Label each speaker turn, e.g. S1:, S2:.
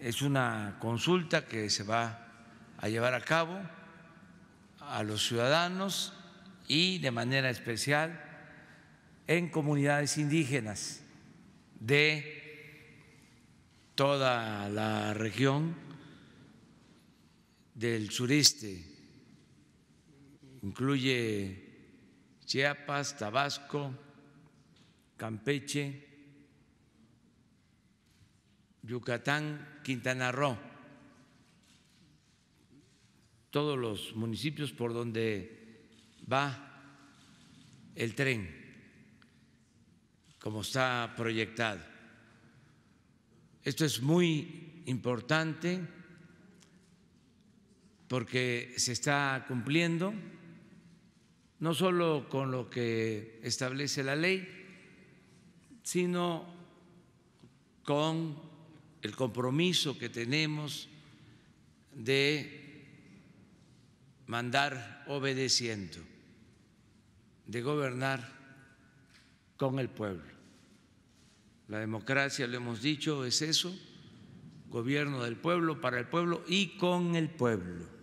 S1: es una consulta que se va a llevar a cabo a los ciudadanos y de manera especial en comunidades indígenas de toda la región del sureste, incluye Chiapas, Tabasco, Campeche, Yucatán, Quintana Roo, todos los municipios por donde va el tren, como está proyectado. Esto es muy importante porque se está cumpliendo no solo con lo que establece la ley, sino con el compromiso que tenemos de mandar obedeciendo, de gobernar con el pueblo. La democracia, lo hemos dicho, es eso, gobierno del pueblo, para el pueblo y con el pueblo.